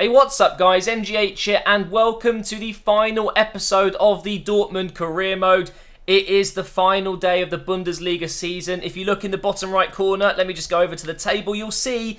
Hey, what's up guys? MGH here and welcome to the final episode of the Dortmund career mode. It is the final day of the Bundesliga season. If you look in the bottom right corner, let me just go over to the table, you'll see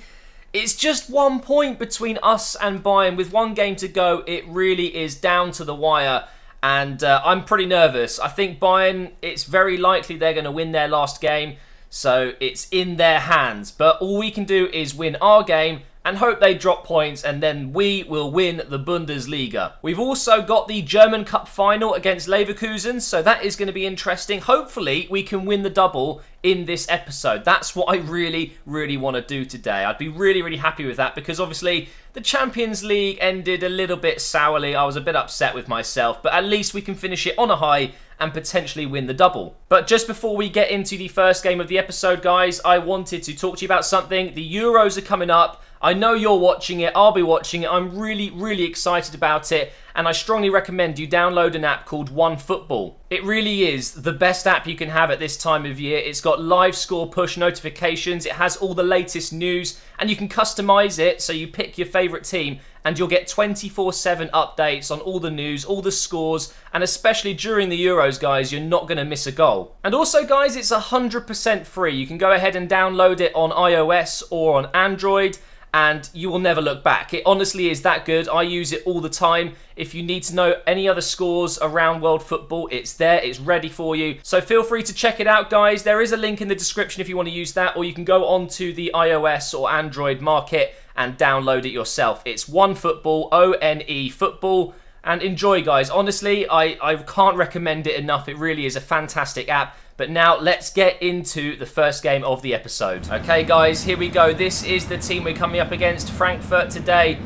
it's just one point between us and Bayern. With one game to go, it really is down to the wire. And uh, I'm pretty nervous. I think Bayern, it's very likely they're going to win their last game. So it's in their hands. But all we can do is win our game and hope they drop points and then we will win the Bundesliga. We've also got the German Cup final against Leverkusen, so that is going to be interesting. Hopefully we can win the double in this episode. That's what I really, really want to do today. I'd be really, really happy with that because obviously the Champions League ended a little bit sourly. I was a bit upset with myself, but at least we can finish it on a high and potentially win the double. But just before we get into the first game of the episode, guys, I wanted to talk to you about something. The Euros are coming up. I know you're watching it, I'll be watching it. I'm really, really excited about it, and I strongly recommend you download an app called OneFootball. It really is the best app you can have at this time of year. It's got live score push notifications, it has all the latest news, and you can customize it so you pick your favorite team and you'll get 24-7 updates on all the news, all the scores, and especially during the Euros, guys, you're not going to miss a goal. And also, guys, it's 100% free. You can go ahead and download it on iOS or on Android and you will never look back. It honestly is that good. I use it all the time. If you need to know any other scores around world football, it's there, it's ready for you. So feel free to check it out, guys. There is a link in the description if you want to use that, or you can go onto the iOS or Android market and download it yourself. It's One Football, O-N-E Football. And enjoy, guys. Honestly, I, I can't recommend it enough. It really is a fantastic app. But now let's get into the first game of the episode. Okay, guys, here we go. This is the team we're coming up against, Frankfurt, today.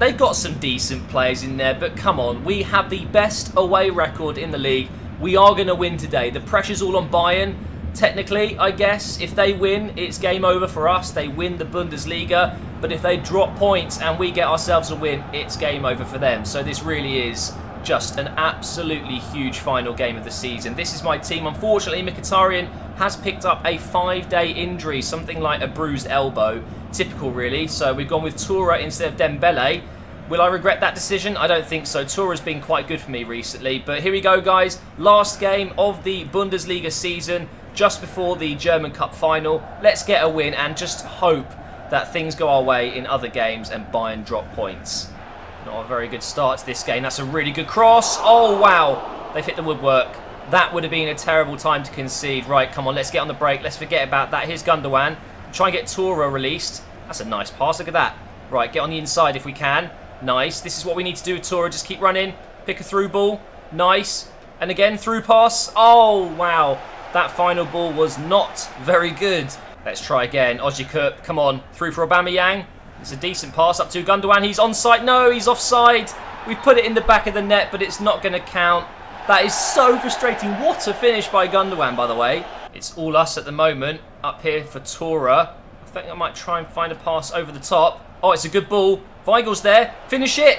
They've got some decent players in there, but come on. We have the best away record in the league. We are going to win today. The pressure's all on Bayern. Technically, I guess, if they win, it's game over for us. They win the Bundesliga. But if they drop points and we get ourselves a win, it's game over for them. So this really is just an absolutely huge final game of the season. This is my team. Unfortunately, Mkhitaryan has picked up a five-day injury, something like a bruised elbow. Typical, really. So we've gone with Toure instead of Dembele. Will I regret that decision? I don't think so. Toure's been quite good for me recently. But here we go, guys. Last game of the Bundesliga season, just before the German Cup final. Let's get a win and just hope that things go our way in other games and Bayern drop points. Not a very good start to this game. That's a really good cross. Oh, wow. They've hit the woodwork. That would have been a terrible time to concede. Right, come on, let's get on the break. Let's forget about that. Here's Gundogan. Try and get Toure released. That's a nice pass. Look at that. Right, get on the inside if we can. Nice. This is what we need to do Toure. Just keep running. Pick a through ball. Nice. And again, through pass. Oh, wow. That final ball was not very good. Let's try again. Ozyakup, come on. Through for Aubameyang. It's a decent pass up to Gundogan. He's onside. No, he's offside. We've put it in the back of the net, but it's not going to count. That is so frustrating. What a finish by Gundogan, by the way. It's all us at the moment. Up here for Toure. I think I might try and find a pass over the top. Oh, it's a good ball. Weigl's there. Finish it.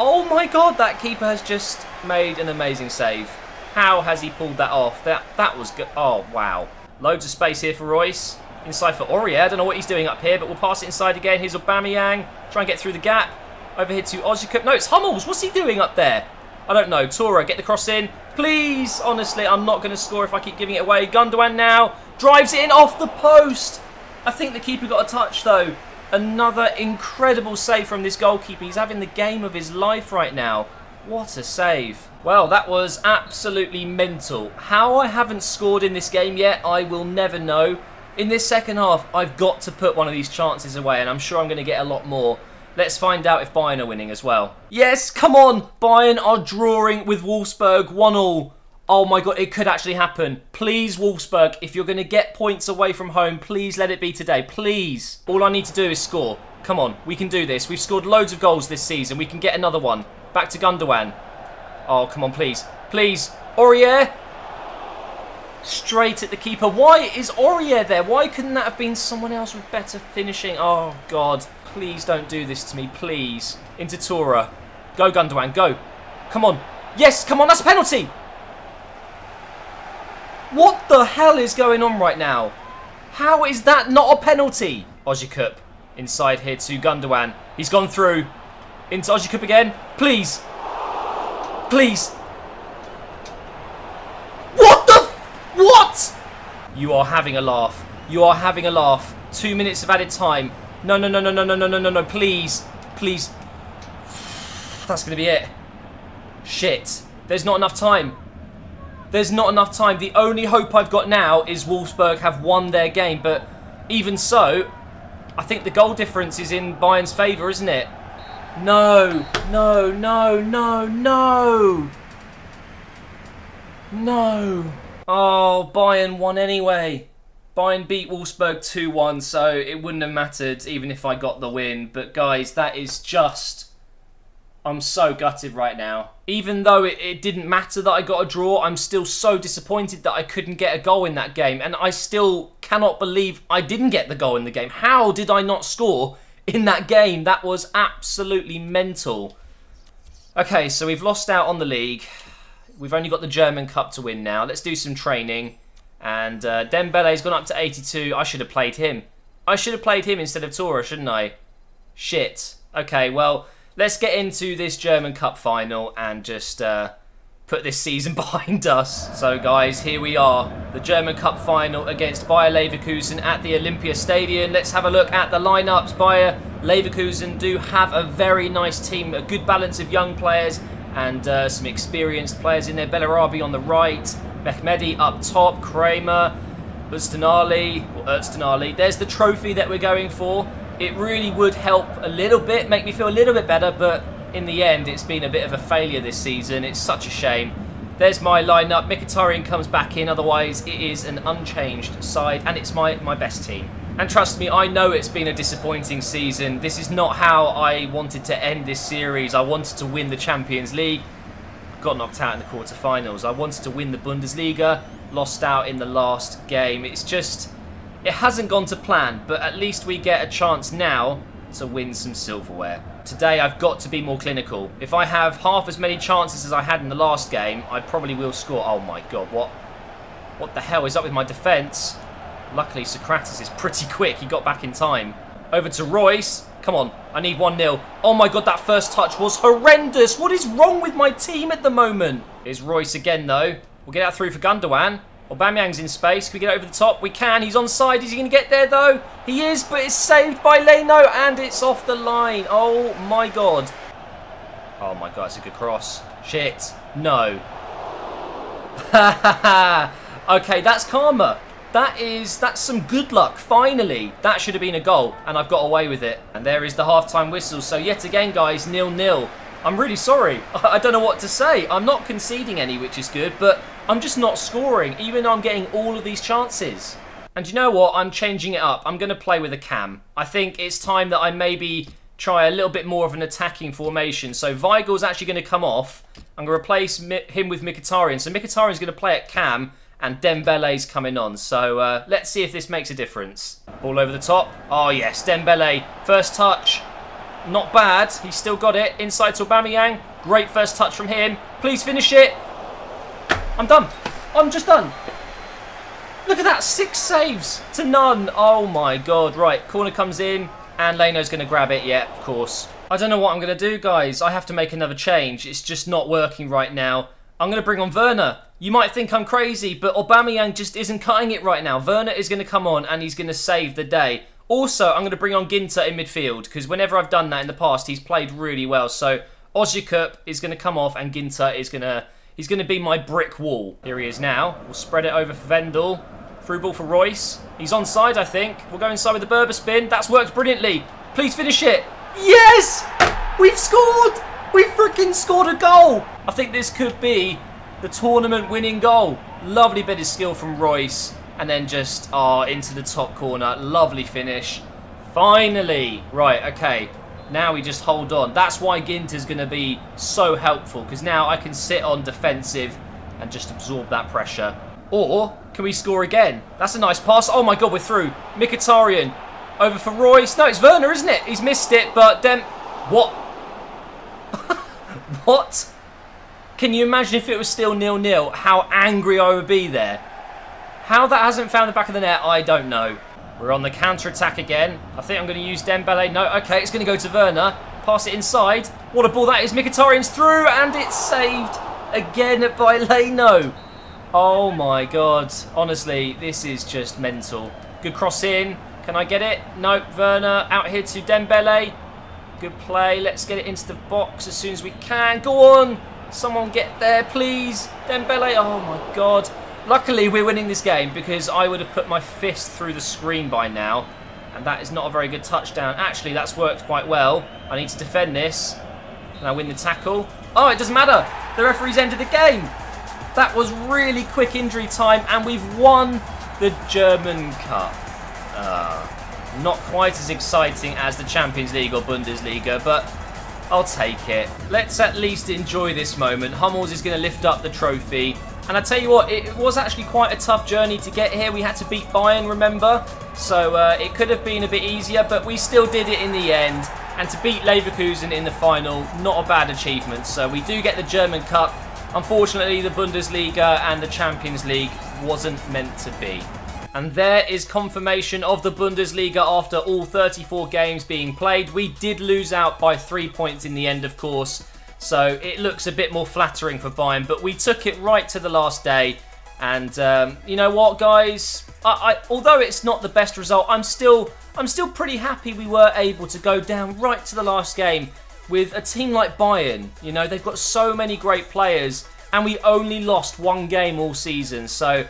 Oh my god, that keeper has just made an amazing save. How has he pulled that off? That that was good. Oh, wow. Loads of space here for Reus. Inside for Aurier. I don't know what he's doing up here, but we'll pass it inside again. Here's Aubameyang. Try and get through the gap. Over here to Ozyakup. No, it's Hummels. What's he doing up there? I don't know. Toure, get the cross in. Please. Honestly, I'm not going to score if I keep giving it away. Gundogan now. Drives it in off the post. I think the keeper got a touch, though. Another incredible save from this goalkeeper. He's having the game of his life right now. What a save. Well, that was absolutely mental. How I haven't scored in this game yet, I will never know. In this second half, I've got to put one of these chances away, and I'm sure I'm going to get a lot more. Let's find out if Bayern are winning as well. Yes, come on! Bayern are drawing with Wolfsburg 1-all. Oh my god, it could actually happen. Please, Wolfsburg, if you're going to get points away from home, please let it be today. Please. All I need to do is score. Come on, we can do this. We've scored loads of goals this season. We can get another one. Back to Gundogan. Oh, come on, please. Please. Aurier. Straight at the keeper. Why is Aurier there? Why couldn't that have been someone else with better finishing? Oh, God. Please don't do this to me. Please. Into Tora. Go, Gundogan. Go. Come on. Yes, come on. That's a penalty. What the hell is going on right now? How is that not a penalty? Ozyakup. Inside here to Gundogan. He's gone through. Into Ozyakup again. Please. Please. What the? What? You are having a laugh. You are having a laugh. Two minutes of added time. No, no, no, no, no, no, no, no, no, no. Please. Please. That's going to be it. Shit. There's not enough time. There's not enough time. The only hope I've got now is Wolfsburg have won their game. But even so, I think the goal difference is in Bayern's favour, isn't it? No, no, no, no, no. No. Oh, Bayern won anyway. Bayern beat Wolfsburg 2-1, so it wouldn't have mattered even if I got the win. But guys, that is just I'm so gutted right now. Even though it, it, didn't matter that I got a draw, I'm still so disappointed that I couldn't get a goal in that game. And I still cannot believe I didn't get the goal in the game. How did I not score in that game? That was absolutely mental. Okay, so we've lost out on the league. We've only got the German Cup to win now. Let's do some training. And uh, Dembele's gone up to 82. I should have played him. I should have played him instead of Tora, shouldn't I? Shit. Okay, well let's get into this German Cup final and just uh, put this season behind us. So guys, here we are. The German Cup final against Bayer Leverkusen at the Olympia Stadium. Let's have a look at the lineups. Bayer Leverkusen do have a very nice team, a good balance of young players and uh, some experienced players in there. Bellarabi on the right, Mehmedi up top, Kramer, Öztunali, Öztunali. There's the trophy that we're going for it really would help a little bit, make me feel a little bit better, but in the end, it's been a bit of a failure this season. It's such a shame. There's my lineup. Mkhitaryan comes back in, otherwise it is an unchanged side, and it's my, my best team. And trust me, I know it's been a disappointing season. This is not how I wanted to end this series. I wanted to win the Champions League. Got knocked out in the quarterfinals. I wanted to win the Bundesliga. Lost out in the last game. It's just it hasn't gone to plan, but at least we get a chance now to win some silverware. Today I've got to be more clinical. If I have half as many chances as I had in the last game, I probably will score. Oh my god, what what the hell is up with my defence? Luckily Sokratis is pretty quick, he got back in time. Over to Reus. Come on, I need 1-0. Oh my god, that first touch was horrendous. What is wrong with my team at the moment? Here's Reus again though. We'll get that through for Gundogan. Aubameyang's in space. Can we get over the top? We can. He's on side. Is he going to get there, though? He is, but it's saved by Leno, and it's off the line. Oh, my God. Oh, my God. It's a good cross. Shit. No. okay, that's karma. That is, that's some good luck, finally. That should have been a goal, and I've got away with it. And there is the half-time whistle. So yet again, guys, nil-nil. I'm really sorry. I don't know what to say. I'm not conceding any, which is good, but I'm just not scoring, even though I'm getting all of these chances. And you know what? I'm changing it up. I'm going to play with a cam. I think it's time that I maybe try a little bit more of an attacking formation. So Weigl's actually going to come off. I'm going to replace him with Mkhitaryan. So Mkhitaryan's going to play at cam and Dembele's coming on. So uh, let's see if this makes a difference. Ball over the top. Oh yes, Dembele. First touch. Not bad. He's still got it. Inside to Aubameyang. Great first touch from him. Please finish it. I'm done. I'm just done. Look at that. Six saves to none. Oh, my God. Right. Corner comes in. And Leno's going to grab it. Yeah, of course. I don't know what I'm going to do, guys. I have to make another change. It's just not working right now. I'm going to bring on Werner. You might think I'm crazy, but Aubameyang just isn't cutting it right now. Werner is going to come on and he's going to save the day. Also, I'm going to bring on Ginter in midfield because whenever I've done that in the past, he's played really well. So Ozyakup is going to come off and Ginter is going to He's going to be my brick wall. Here he is now. We'll spread it over for Wendell. Through ball for Reus. He's onside, I think. We'll go inside with the Berba spin. That's worked brilliantly. Please finish it. Yes! We've scored! We freaking scored a goal! I think this could be the tournament winning goal. Lovely bit of skill from Reus. And then just, oh, into the top corner. Lovely finish. Finally. Right, okay. Now we just hold on. That's why Gint is going to be so helpful, because now I can sit on defensive and just absorb that pressure. Or, can we score again? That's a nice pass. Oh my god, we're through. Mkhitaryan over for Reus. No, it's Werner, isn't it? He's missed it, but then... What? What? Can you imagine if it was still nil-nil, how angry I would be there? How that hasn't found the back of the net, I don't know. We're on the counter-attack again. I think I'm going to use Dembele. No, okay, it's going to go to Werner. Pass it inside. What a ball that is. Mkhitaryan's through, and it's saved again by Leno. Oh my god. Honestly, this is just mental. Good cross in. Can I get it? No, Werner out here to Dembele. Good play. Let's get it into the box as soon as we can. Go on. Someone get there, please. Dembele. Oh my god. Luckily, we're winning this game because I would have put my fist through the screen by now. And that is not a very good touchdown. Actually, that's worked quite well. I need to defend this. Can I win the tackle? Oh, it doesn't matter. The referee's ended the game. That was really quick injury time, and we've won the German Cup. Uh, not quite as exciting as the Champions League or Bundesliga, but I'll take it. Let's at least enjoy this moment. Hummels is going to lift up the trophy. And I tell you what, it was actually quite a tough journey to get here. We had to beat Bayern, remember? So uh, it could have been a bit easier, but we still did it in the end. And to beat Leverkusen in the final, not a bad achievement. So we do get the German Cup. Unfortunately, the Bundesliga and the Champions League wasn't meant to be. And there is confirmation of the Bundesliga after all 34 games being played. We did lose out by three points in the end, of course. So it looks a bit more flattering for Bayern, but we took it right to the last day. And um, you know what, guys? I, I, although it's not the best result, I'm still I'm still pretty happy we were able to go down right to the last game with a team like Bayern. You know, they've got so many great players, and we only lost one game all season. So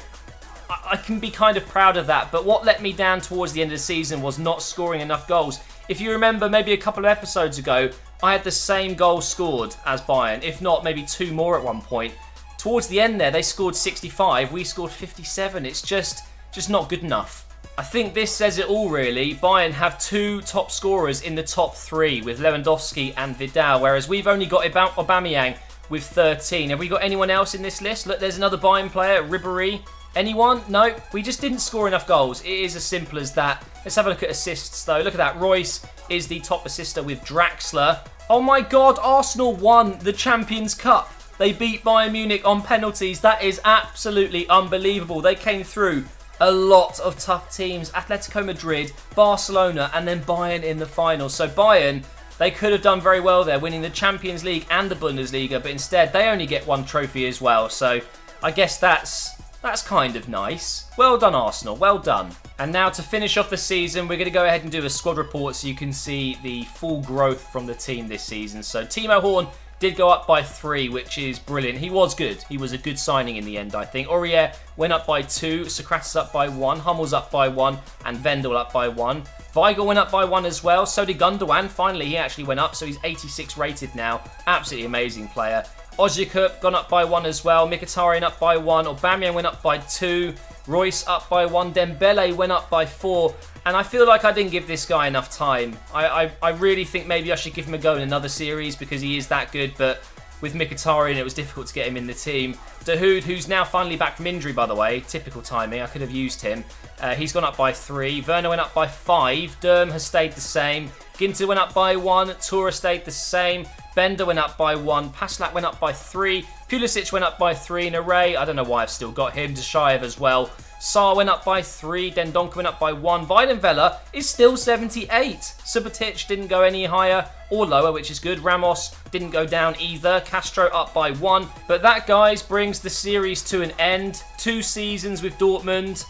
I, can be kind of proud of that. But what let me down towards the end of the season was not scoring enough goals. If you remember, maybe a couple of episodes ago, I had the same goal scored as Bayern, if not maybe two more at one point. Towards the end there, they scored 65, we scored 57. It's just, just not good enough. I think this says it all really. Bayern have two top scorers in the top three with Lewandowski and Vidal, whereas we've only got about Aubameyang with 13. Have we got anyone else in this list? Look, there's another Bayern player, Ribery. Anyone? No, we just didn't score enough goals. It is as simple as that. Let's have a look at assists though. Look at that. Reus is the top assister with Draxler. Oh my god, Arsenal won the Champions Cup. They beat Bayern Munich on penalties. That is absolutely unbelievable. They came through a lot of tough teams. Atletico Madrid, Barcelona, and then Bayern in the final. So Bayern, they could have done very well there, winning the Champions League and the Bundesliga, but instead they only get one trophy as well. So I guess that's that's kind of nice. Well done, Arsenal. Well done. And now to finish off the season, we're going to go ahead and do a squad report so you can see the full growth from the team this season. So Timo Horn did go up by three, which is brilliant. He was good. He was a good signing in the end, I think. Aurier went up by two, Sokratis up by one, Hummels up by one, and Wendell up by one. Weigl went up by one as well. So did Gundogan. Finally, he actually went up, so he's 86 rated now. Absolutely amazing player. Ozyakup gone up by one as well. Mkhitaryan up by one. Aubameyang went up by two. Reus up by one. Dembele went up by four. And I feel like I didn't give this guy enough time. I, I, I really think maybe I should give him a go in another series because he is that good. But with Mkhitaryan, it was difficult to get him in the team. Dahoud, who's now finally back from injury, by the way. Typical timing. I could have used him. Uh, he's gone up by three. Werner went up by five. Durm has stayed the same. Ginter went up by one. Tura stayed the same. Bender went up by one. Passlack went up by three. Pulisic went up by three. And Array, I don't know why I've still got him. Dushaev as well. Saar went up by three. Dendoncker went up by one. Weidenfeller is still 78. Subotic didn't go any higher or lower, which is good. Ramos didn't go down either. Castro up by one. But that, guys, brings the series to an end. Two seasons with Dortmund.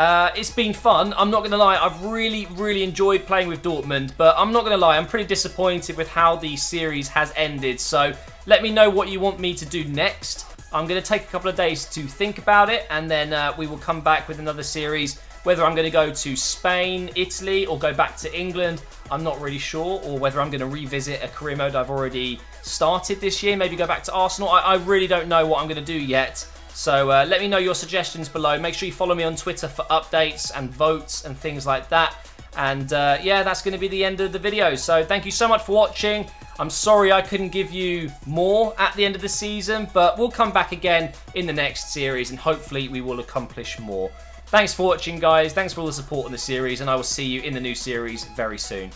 Uh, it's been fun. I'm not going to lie. I've really, really enjoyed playing with Dortmund. But I'm not going to lie. I'm pretty disappointed with how the series has ended. So let me know what you want me to do next. I'm going to take a couple of days to think about it. And then uh, we will come back with another series. Whether I'm going to go to Spain, Italy, or go back to England, I'm not really sure. Or whether I'm going to revisit a career mode I've already started this year. Maybe go back to Arsenal. I, I really don't know what I'm going to do yet. So uh, let me know your suggestions below. Make sure you follow me on Twitter for updates and votes and things like that. And uh, yeah, that's going to be the end of the video. So thank you so much for watching. I'm sorry I couldn't give you more at the end of the season, but we'll come back again in the next series and hopefully we will accomplish more. Thanks for watching, guys. Thanks for all the support in the series, and I will see you in the new series very soon.